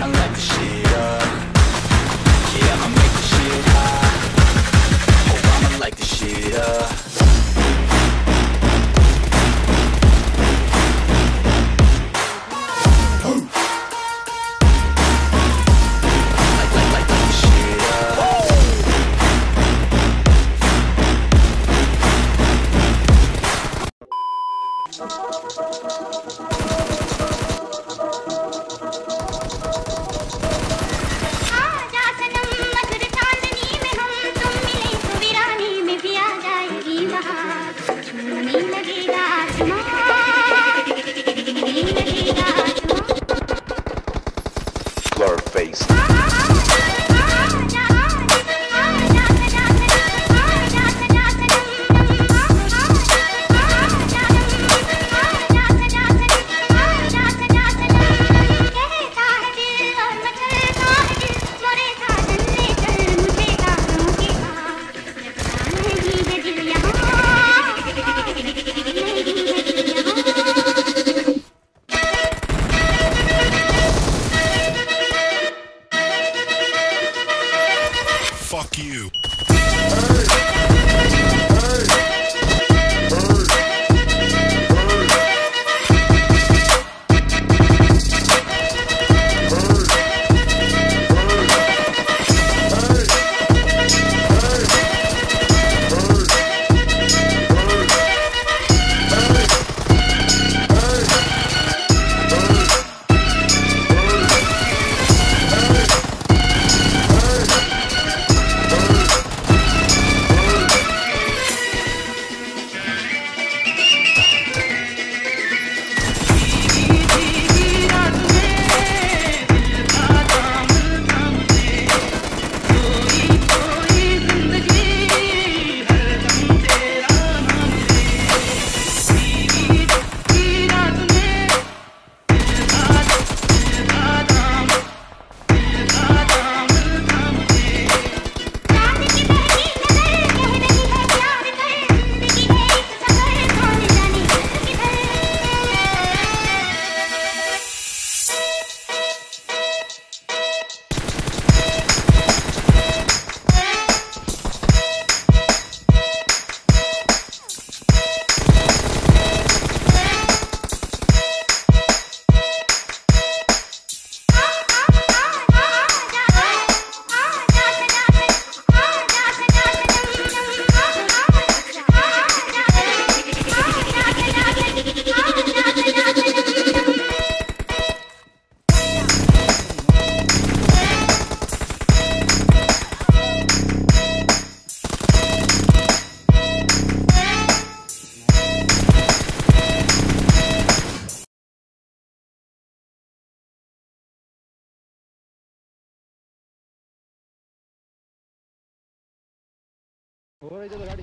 I'ma light the shit up Thank you. हो रही गाड़ी